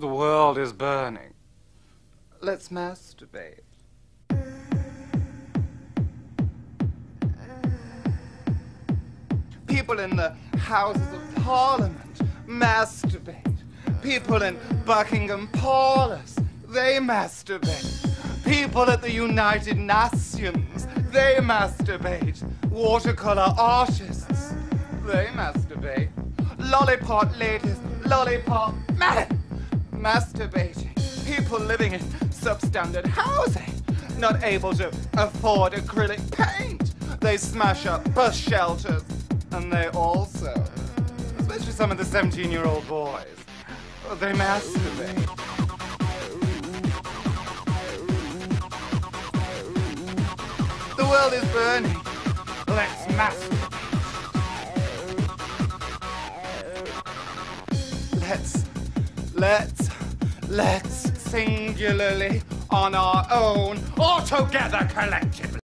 The world is burning. Let's masturbate. People in the Houses of Parliament masturbate. People in Buckingham Palace, they masturbate. People at the United Nations, they masturbate. Watercolor artists, they masturbate. Lollipop ladies, lollipop men, masturbating. People living in substandard housing, not able to afford acrylic paint. They smash up bus shelters, and they also, especially some of the 17 year old boys, they masturbate. The world is burning. Let's masturbate. Let's, let's, let's singularly on our own or together collectively.